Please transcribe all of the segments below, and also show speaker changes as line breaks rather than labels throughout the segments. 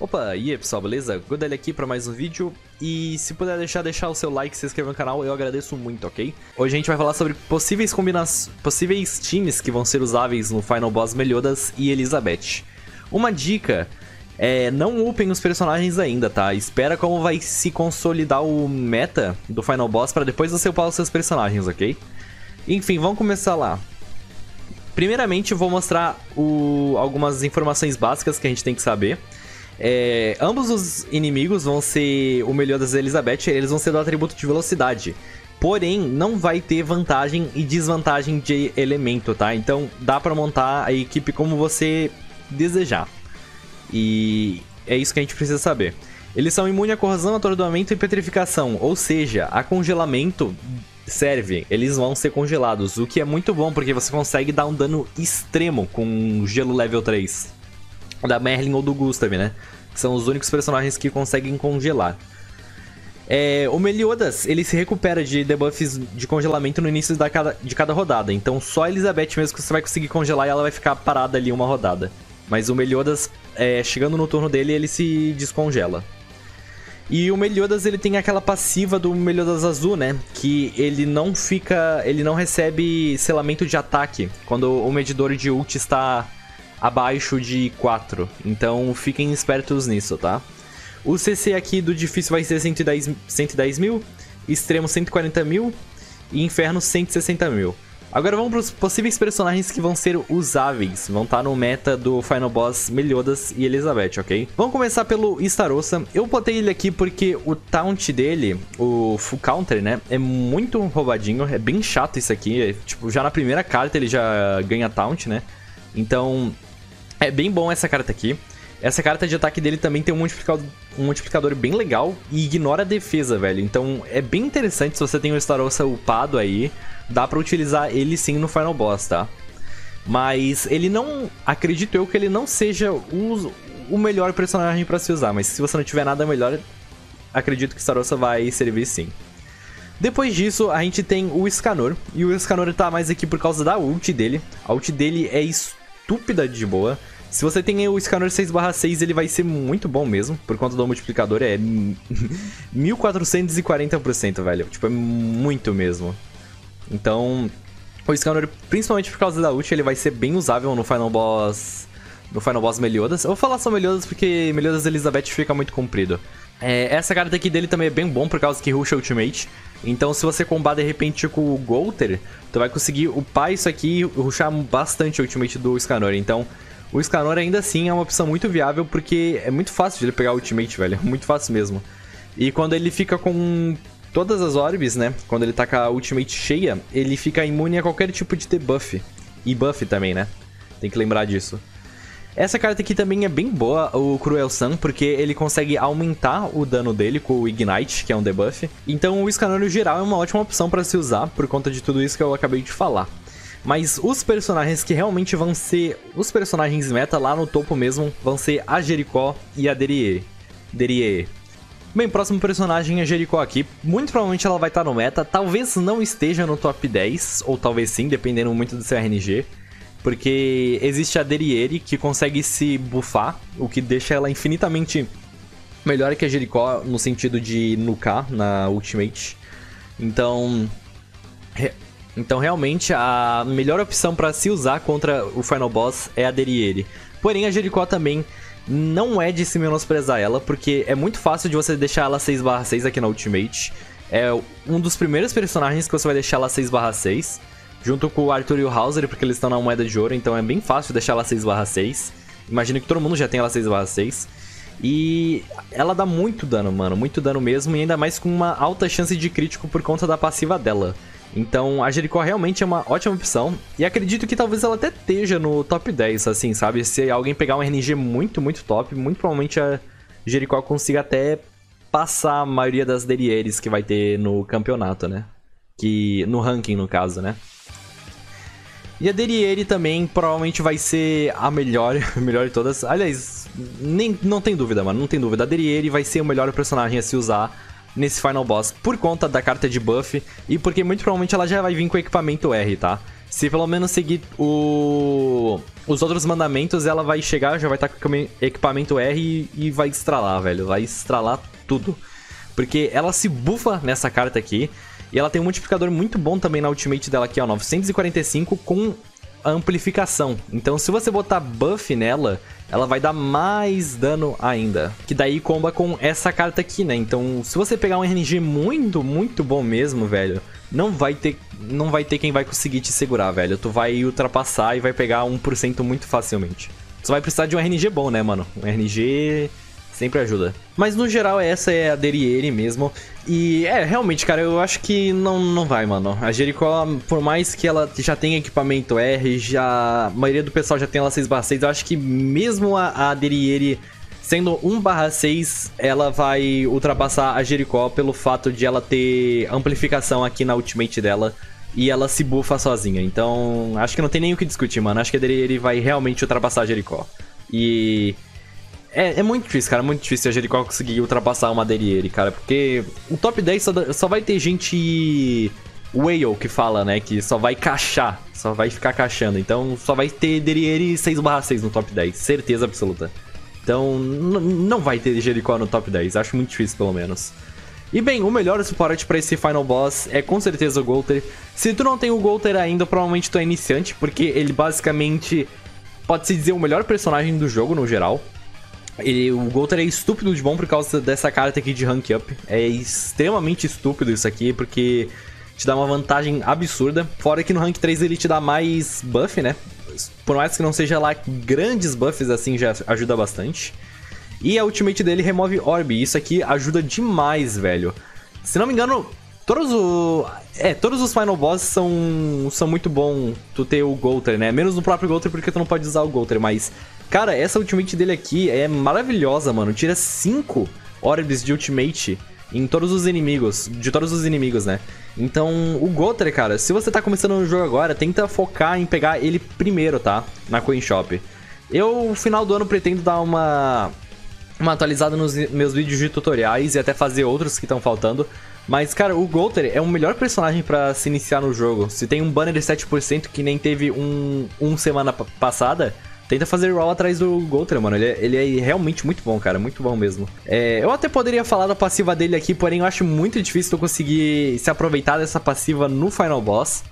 Opa, e aí pessoal, beleza? Godel aqui para mais um vídeo e se puder deixar, deixar o seu like, se inscrever no canal, eu agradeço muito, ok? Hoje a gente vai falar sobre possíveis combinações, possíveis times que vão ser usáveis no Final Boss Meliodas e Elizabeth. Uma dica é não upem os personagens ainda, tá? Espera como vai se consolidar o meta do Final Boss para depois você upar os seus personagens, ok? Enfim, vamos começar lá. Primeiramente, eu vou mostrar o... algumas informações básicas que a gente tem que saber. É, ambos os inimigos vão ser o melhor das Elizabeth, eles vão ser do atributo de velocidade. Porém, não vai ter vantagem e desvantagem de elemento, tá? Então, dá pra montar a equipe como você desejar. E é isso que a gente precisa saber. Eles são imunes a corrosão, atordoamento e petrificação, ou seja, a congelamento serve, eles vão ser congelados, o que é muito bom porque você consegue dar um dano extremo com gelo level 3 da Merlin ou do Gustav, né? Que são os únicos personagens que conseguem congelar. É, o Meliodas, ele se recupera de debuffs de congelamento no início da cada, de cada rodada. Então só a Elizabeth mesmo que você vai conseguir congelar e ela vai ficar parada ali uma rodada. Mas o Meliodas, é, chegando no turno dele, ele se descongela. E o Meliodas, ele tem aquela passiva do Meliodas azul, né? Que ele não fica... Ele não recebe selamento de ataque quando o medidor de ult está abaixo de 4. Então fiquem espertos nisso, tá? O CC aqui do difícil vai ser 110, 110 mil, extremo 140 mil e inferno 160 mil. Agora vamos para os possíveis personagens que vão ser usáveis, vão estar tá no meta do Final Boss Meliodas e Elizabeth, ok? Vamos começar pelo Starossa. Eu botei ele aqui porque o taunt dele, o full counter, né, é muito roubadinho, é bem chato isso aqui. É, tipo, já na primeira carta ele já ganha taunt, né? Então, é bem bom essa carta aqui. Essa carta de ataque dele também tem um multiplicador, um multiplicador bem legal e ignora a defesa, velho. Então é bem interessante se você tem o Starossa upado aí, dá pra utilizar ele sim no Final Boss, tá? Mas ele não... Acredito eu que ele não seja o, o melhor personagem pra se usar, mas se você não tiver nada melhor, acredito que Starossa vai servir sim. Depois disso, a gente tem o Scanor, e o Scanor tá mais aqui por causa da ult dele. A ult dele é estúpida de boa. Se você tem o Scanner 6/6, ele vai ser muito bom mesmo, por conta do multiplicador, é 1440%, velho. Tipo, é muito mesmo. Então, o Scanner, principalmente por causa da ult, ele vai ser bem usável no Final Boss... No Final Boss Meliodas. Eu vou falar só Meliodas porque Meliodas Elizabeth fica muito comprido. É, essa carta aqui dele também é bem bom por causa que rusha Ultimate. Então se você combar de repente com o Golter, tu vai conseguir upar isso aqui e rushar bastante o Ultimate do Scanor. Então o Scanor ainda assim é uma opção muito viável porque é muito fácil de ele pegar Ultimate, velho. É muito fácil mesmo. E quando ele fica com todas as orbes, né? Quando ele tá com a Ultimate cheia, ele fica imune a qualquer tipo de debuff. E buff também, né? Tem que lembrar disso. Essa carta aqui também é bem boa, o Cruel Sun, porque ele consegue aumentar o dano dele com o Ignite, que é um debuff. Então o Escanônio geral é uma ótima opção para se usar, por conta de tudo isso que eu acabei de falar. Mas os personagens que realmente vão ser os personagens meta lá no topo mesmo vão ser a Jericó e a Derie. Derie. Bem, próximo personagem é a Jericó aqui. Muito provavelmente ela vai estar no meta. Talvez não esteja no top 10, ou talvez sim, dependendo muito do seu RNG. Porque existe a Deriere que consegue se buffar, o que deixa ela infinitamente melhor que a Jericó no sentido de nucar na Ultimate. Então. Então realmente a melhor opção para se usar contra o Final Boss é a Deriere. Porém a Jericó também não é de se menosprezar ela, porque é muito fácil de você deixar ela 6/6 aqui na Ultimate. É um dos primeiros personagens que você vai deixar ela 6/6 junto com o Arthur e o Hauser, porque eles estão na moeda de ouro, então é bem fácil deixar ela 6/6. Imagino que todo mundo já tem ela 6/6. E ela dá muito dano, mano, muito dano mesmo, e ainda mais com uma alta chance de crítico por conta da passiva dela. Então a Jericó realmente é uma ótima opção, e acredito que talvez ela até esteja no top 10, assim, sabe? Se alguém pegar um RNG muito, muito top, muito provavelmente a Jericó consiga até passar a maioria das Derieres que vai ter no campeonato, né? Que, no ranking, no caso, né? E a Deriere também provavelmente vai ser a melhor, a melhor de todas. Aliás, nem, não tem dúvida, mano, não tem dúvida. A Deriere vai ser o melhor personagem a se usar nesse Final Boss por conta da carta de buff e porque muito provavelmente ela já vai vir com equipamento R, tá? se pelo menos seguir o... os outros mandamentos, ela vai chegar, já vai estar com equipamento R e, e vai estralar, velho. Vai estralar tudo. Porque ela se bufa nessa carta aqui. E ela tem um multiplicador muito bom também na ultimate dela aqui, ó. 945 com amplificação. Então se você botar buff nela, ela vai dar mais dano ainda. Que daí comba com essa carta aqui, né? Então se você pegar um RNG muito, muito bom mesmo, velho, não vai ter, não vai ter quem vai conseguir te segurar, velho. Tu vai ultrapassar e vai pegar 1% muito facilmente. Você vai precisar de um RNG bom, né, mano? Um RNG sempre ajuda. Mas no geral, essa é a Deriere mesmo. E é, realmente, cara, eu acho que não, não vai, mano. A Jericó, por mais que ela já tenha equipamento R, já. A maioria do pessoal já tem ela 6/6, eu acho que mesmo a, a Deriere sendo 1/6, ela vai ultrapassar a Jericó pelo fato de ela ter amplificação aqui na ultimate dela. E ela se bufa sozinha. Então, acho que não tem nem o que discutir, mano. Acho que a vai realmente ultrapassar a Jericó. E é, é, muito difícil, cara. Muito difícil a Jericó conseguir ultrapassar uma Deriere, cara. Porque o top 10 só, só vai ter gente. Whale que fala, né? Que só vai caixar. Só vai ficar caixando. Então só vai ter Deriere 6/6 no top 10. Certeza absoluta. Então não vai ter Jericó no top 10. Acho muito difícil, pelo menos. E bem, o melhor suporte para esse Final Boss é com certeza o Golter. Se tu não tem o Golter ainda, provavelmente tu é iniciante, porque ele basicamente pode-se dizer o melhor personagem do jogo no geral. Ele, o Golter é estúpido de bom por causa dessa carta aqui de rank up. É extremamente estúpido isso aqui, porque te dá uma vantagem absurda. Fora que no rank 3 ele te dá mais buff, né? Por mais que não seja lá grandes buffs assim, já ajuda bastante. E a ultimate dele remove Orb. Isso aqui ajuda demais, velho. Se não me engano, todos os. É, todos os Final Boss são, são muito bom tu ter o Golter, né? Menos no próprio Golter porque tu não pode usar o Golter, mas Cara, essa ultimate dele aqui é maravilhosa, mano. Tira 5 orbs de ultimate em todos os inimigos, de todos os inimigos, né? Então, o Gotter, cara, se você tá começando no jogo agora, tenta focar em pegar ele primeiro, tá? Na Coin Shop. Eu, no final do ano, pretendo dar uma, uma atualizada nos meus vídeos de tutoriais e até fazer outros que estão faltando. Mas, cara, o Golter é o melhor personagem para se iniciar no jogo. Se tem um banner de 7% que nem teve um, um semana passada, Tenta fazer roll atrás do Goltra, mano. Ele é, ele é realmente muito bom, cara. Muito bom mesmo. É, eu até poderia falar da passiva dele aqui, porém eu acho muito difícil eu conseguir se aproveitar dessa passiva no Final Boss.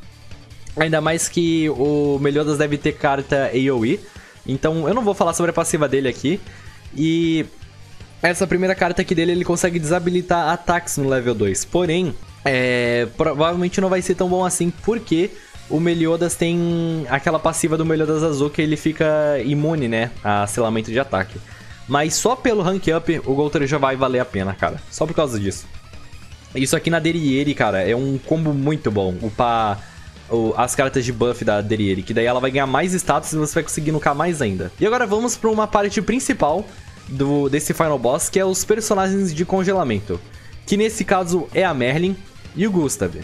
Ainda mais que o Meliodas deve ter carta AoE. Então eu não vou falar sobre a passiva dele aqui. E essa primeira carta aqui dele, ele consegue desabilitar ataques no level 2. Porém, é, provavelmente não vai ser tão bom assim, porque o Meliodas tem aquela passiva do Meliodas Azul que ele fica imune, né, a selamento de ataque. Mas só pelo rank up o Golter já vai valer a pena, cara. Só por causa disso. Isso aqui na Deriere, cara, é um combo muito bom. Upar as cartas de buff da Deriere, que daí ela vai ganhar mais status e você vai conseguir nucar mais ainda. E agora vamos para uma parte principal do, desse Final Boss, que é os personagens de congelamento. Que nesse caso é a Merlin e o Gustav.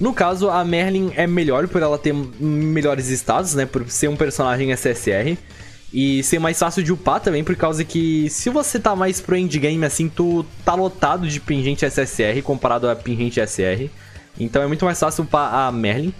No caso, a Merlin é melhor por ela ter melhores status, né? Por ser um personagem SSR. E ser mais fácil de upar também, por causa que se você tá mais pro endgame, assim, tu tá lotado de pingente SSR comparado a pingente SR. Então é muito mais fácil upar a Merlin.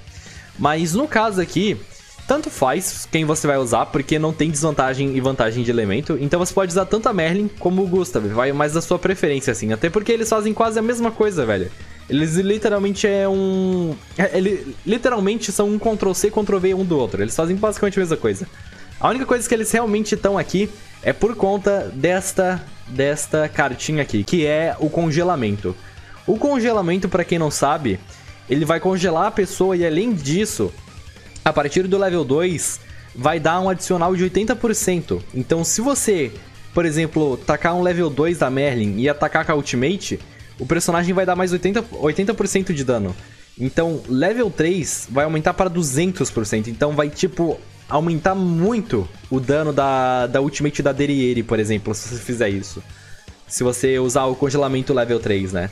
Mas no caso aqui, tanto faz quem você vai usar, porque não tem desvantagem e vantagem de elemento. Então você pode usar tanto a Merlin como o Gustav, vai mais da sua preferência, assim. Até porque eles fazem quase a mesma coisa, velho. Eles literalmente é um. É, ele, literalmente são um Ctrl-C, Ctrl-V um do outro. Eles fazem basicamente a mesma coisa. A única coisa que eles realmente estão aqui é por conta desta, desta cartinha aqui, que é o congelamento. O congelamento, para quem não sabe, ele vai congelar a pessoa e além disso, a partir do level 2, vai dar um adicional de 80%. Então se você, por exemplo, tacar um level 2 da Merlin e atacar com a ultimate, o personagem vai dar mais 80%, 80 de dano. Então, level 3 vai aumentar para 200%. Então, vai, tipo, aumentar muito o dano da, da ultimate da Deriere, por exemplo, se você fizer isso. Se você usar o congelamento level 3, né?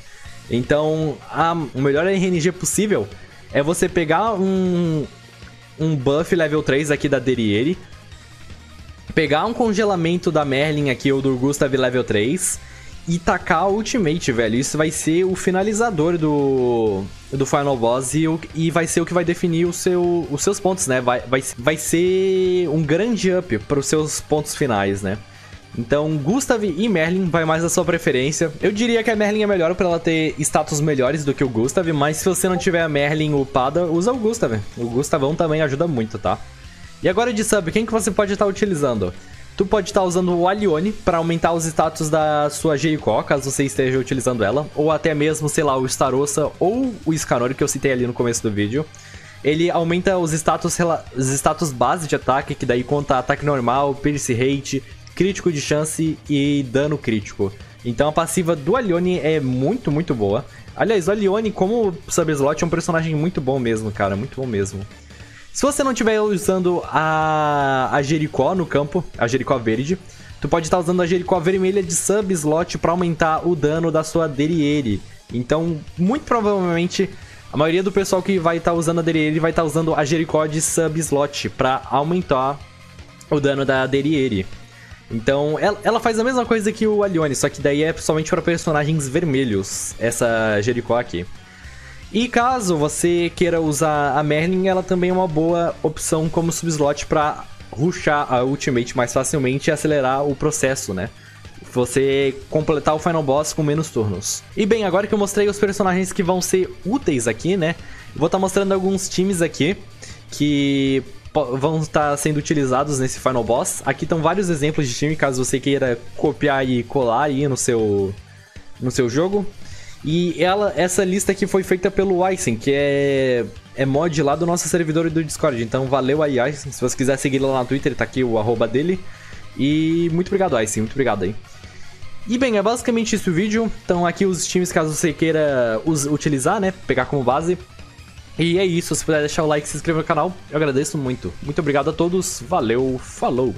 Então, a, o melhor RNG possível é você pegar um, um buff level 3 aqui da Deriere, pegar um congelamento da Merlin aqui ou do Gustav level 3 e tacar a ultimate, velho. Isso vai ser o finalizador do, do Final Boss e, o, e vai ser o que vai definir o seu, os seus pontos, né? Vai, vai, vai ser um grande up para os seus pontos finais, né? Então, Gustav e Merlin vai mais da sua preferência. Eu diria que a Merlin é melhor pra ela ter status melhores do que o Gustav, mas se você não tiver a Merlin upada, usa o Gustav. O Gustavão também ajuda muito, tá? E agora de sub, quem que você pode estar utilizando? Tu pode estar usando o Alione para aumentar os status da sua Jericho, caso você esteja utilizando ela, ou até mesmo, sei lá, o Starossa ou o Scanor que eu citei ali no começo do vídeo. Ele aumenta os status, os status base de ataque, que daí conta ataque normal, pierce rate, crítico de chance e dano crítico. Então a passiva do Alione é muito, muito boa. Aliás, o Alione, como sub-slot, é um personagem muito bom mesmo, cara. Muito bom mesmo. Se você não estiver usando a, a Jericó no campo, a Jericó verde, tu pode estar usando a Jericó vermelha de sub-slot para aumentar o dano da sua Deriere. Então, muito provavelmente, a maioria do pessoal que vai estar usando a Deriere vai estar usando a Jericó de sub-slot para aumentar o dano da Deriere. Então, ela, ela, faz a mesma coisa que o Alione, só que daí é somente para personagens vermelhos, essa Jericó aqui. E caso você queira usar a Merlin, ela também é uma boa opção como subslot para rushar a ultimate mais facilmente e acelerar o processo, né? Você completar o final boss com menos turnos. E bem, agora que eu mostrei os personagens que vão ser úteis aqui, né? Vou estar tá mostrando alguns times aqui que vão estar sendo utilizados nesse Final Boss. Aqui estão vários exemplos de time, caso você queira copiar e colar aí no seu, no seu jogo. E ela, essa lista aqui foi feita pelo Aizen, que é, é mod lá do nosso servidor do Discord. Então valeu aí, Aizen. Se você quiser seguir lá no Twitter, tá aqui o arroba dele. E muito obrigado, Aizen. Muito obrigado aí. E bem, é basicamente isso o vídeo. Então aqui os times, caso você queira utilizar, né? Pegar como base. E é isso, se puder deixar o like se inscrever no canal, eu agradeço muito. Muito obrigado a todos, valeu, falou!